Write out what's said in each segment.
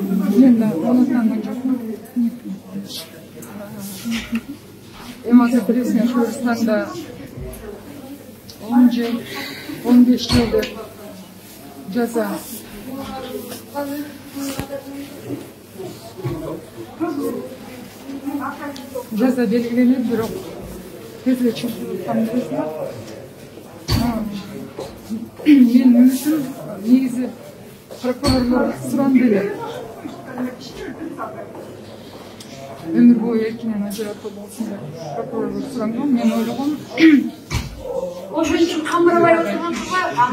мен да канаттанган жокмун эми азыр билесиңер кыргызстанда он жыл он беш жыл деп жаза жаза белгиленет бирок тез эле чыгып аткан билесиңер менин үмүтүм негизи прокурорлор суранды эле өмүр бою эркинен ажыратуу болсун деп прокурорлор суранган мен отургансызбы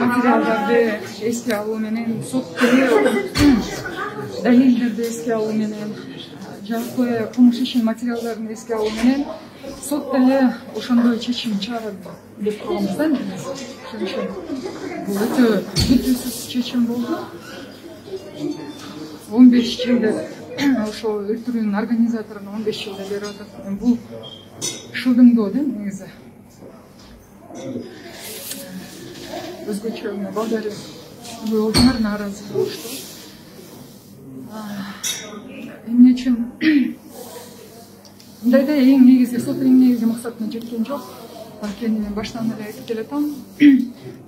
материалдарды эске алуу менен сот деле далилдерди эске алуу менен жалпы кылмыш ишинин материалдарын эске алуу менен сот деле ошондой чечим чыгарат деп турганбыз да негизи ошон үчүн бул өтө бүтүнсүз чечим болду он беш жыл деп ошол өлтүрүүнүн организаторуна он беш жыл деп берип атат бул шылдыңдоо да негизи өзгөчө мына балдары болдуңар нааразы болушту эмне үчүн мындайда эң негизи сот эң негизги максатына жеткен жок анткени мен баштан эле айтып келатам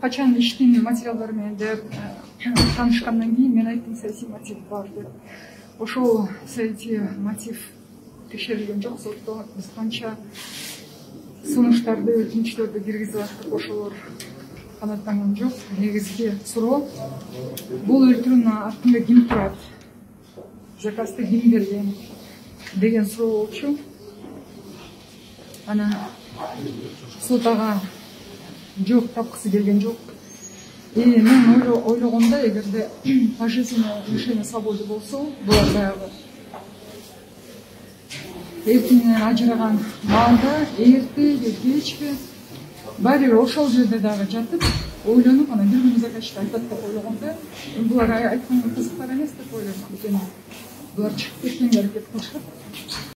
качан иштин материалдары менен даяр таанышкандан кийин мен айттым саясий мотив бар деп ошол саясий мотив текшерилген жок сотто биз канча сунуштарды өтүнүчтөрдү киргизип аттык ошолор канааттанган жок негизги суроо бул өлтүрүүнүн артында ким турат заказды ким берген деген суроо болчу анан сот ага жооп тапкысы келген жок и мен ойлогомдо эгерде пожизненное лишение свободы болсо булар баягы эркинен ажыраган маалда эрте же кечпи баары бир ошол жерде дагы жатып ойлонуп анан бир күнү заказчик айтат деп ойлогом да булар айткан кызыктар эмес деп ойлойм. Анткени булар чыгып кеткенге аракет кылышат